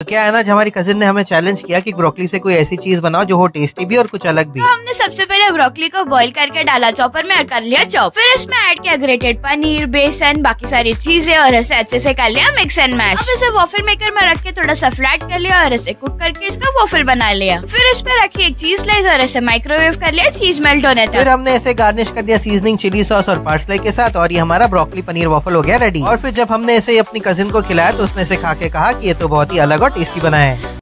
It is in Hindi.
तो क्या है ना जब हमारी कजिन ने हमें चैलेंज किया कि ब्रोकली से कोई ऐसी चीज़ बनाओ जो हो टेस्टी भी और कुछ अलग भी। तो हमने सबसे पहले ब्रोकली को बॉईल करके डाला चॉपर में और कर लिया चॉप फिर इसमें ऐड किया ग्रेटेड पनीर बेसन बाकी सारी चीज़ें और इसे अच्छे से कर लिया मिक्स एंड मैश अब इसे वॉफल मेकर में रख के थोड़ा सा फ्लैट कर लिया और इसे कुक करके इसका वॉफल बना लिया। फिर इस पे रखी एक चीज़ स्लाइस और इसे माइक्रोवेव कर लिया चीज़ मेल्ट होने तक। फिर हमने इसे गार्निश कर दिया सीजनिंग चिली सॉस और पार्सले के साथ और ये हमारा ब्रोकली पनीर वॉफल हो गया रेडी और फिर जब हमने इसे अपनी कजिन को खिलाया तो उसने इसे खा के कहा कि ये तो बहुत ही अलग और इसकी बना है।